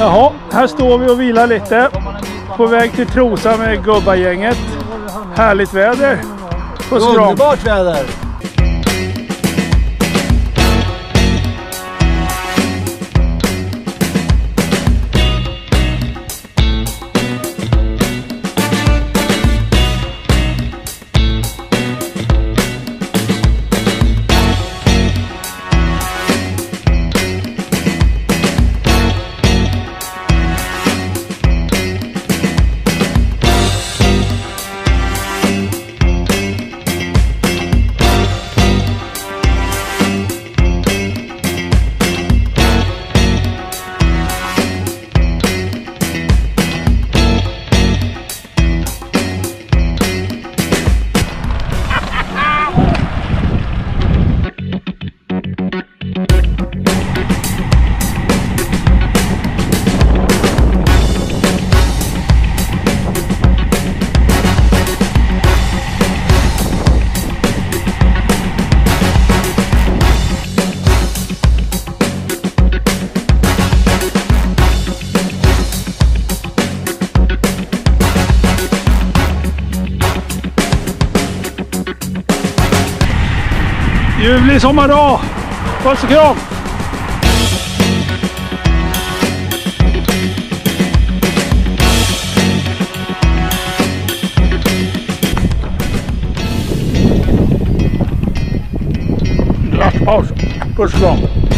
Jaha, här står vi och vilar lite. På väg till Trosa med gubbagänget. Härligt väder. Underbart väder! Ljuvlig sommardag! Puss och kram! Glasspaus! Puss och kram!